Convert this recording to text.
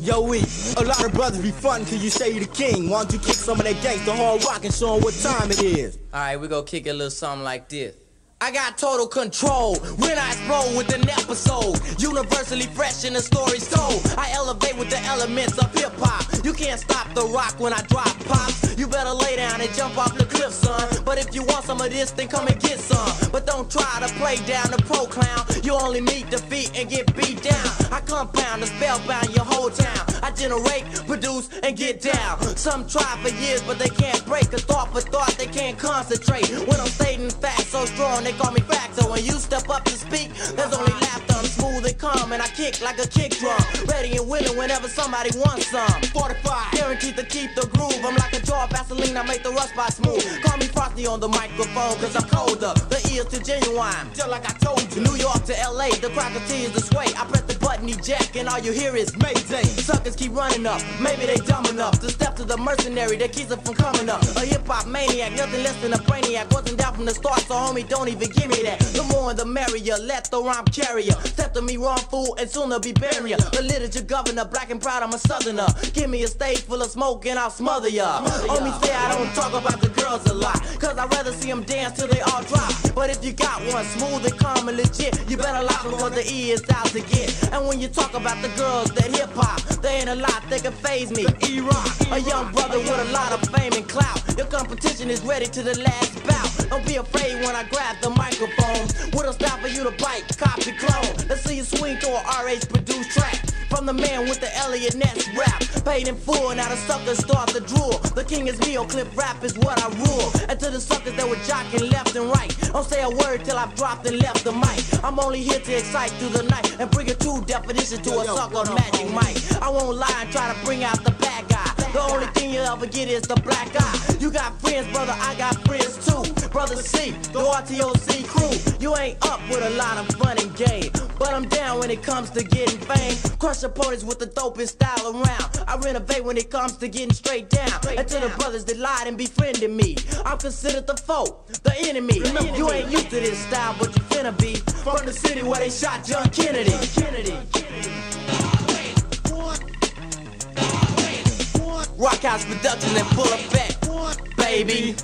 Yo, we, a lot of brothers be frontin' cause you say you the king. Why don't you kick some of that gangsta hard rock and show 'em what time it is? Alright, we gonna kick it a little something like this. I got total control when I explode with an episode. Universally fresh in the stories told. I elevate with the elements of hip hop. You can't stop the rock when I drop pops. You better lay down and jump off the cliff, son. But if you want some of this, then come and get some. But don't try to play down the pro clown. You only meet defeat and get beat down. I compound and spellbound your whole town. I generate, produce, and get down. Some try for years, but they can't break. A thought for thought, they can't concentrate. When I'm stating facts so strong, they call me facto. When you step up to speak, there's only laughter. I'm smooth and calm, and I kick like a kick drum. Ready and willing whenever somebody wants some. 45, guaranteed to keep the groove. I'm like a jar of Vaseline, I make the rust spot smooth. Call me Frosty on the microphone, cause I'm colder. The ears to genuine, just like I told you. New York to LA, the crack continues to sway. I press the eject, and all you hear is Mayday. Suckers keep running up, maybe they dumb enough to step to the mercenary that keeps it from coming up. A hip hop maniac, nothing less than a brainiac. I wasn't down from the start, so homie, don't even give me that. The more the merrier, let the rhyme carry ya. Step to me wrong, fool, and soon I'll be ya. The literature governor, black and proud, I'm a southerner. Give me a stage full of smoke and I'll smother ya. Homie say I don't talk about the girls a lot, cause I'd rather see them dance till they all drop. But if you got one smooth and calm and legit, you better lock them cause the E is out to get. And when you talk about the girls that hip hop, they ain't a lot that can phase me. E-Rock, a young brother with a lot of fame and clout. Your competition is ready to the last bout. Don't be afraid when I grab the microphone. What'll stop for you to bite, copy, clone? Let's see you swing to a RH produced track. From the man with the Eliot Ness rap. Paid in full, now the suckers start to drool. The king is me, clip rap is what I rule. And to the suckers that were jocking left and right. Don't say a word till I've dropped and left the mic. I'm only here to excite through the night and bring a true definition to a sucker magic mic. I won't lie and try to bring out the guy. The only thing you ever get is the black eye. You got friends, brother, I got friends too. Brother C, the RTOC crew. You ain't up with a lot of fun and game. But I'm down when it comes to getting fame. Crush opponents with the dopest style around. I renovate when it comes to getting straight down. And to the brothers that lied and befriended me, I'm considered the foe, the enemy. You ain't used to this style, but you finna be. From the city where they shot John Kennedy. Kennedy. Rockhouse production in full effect, baby.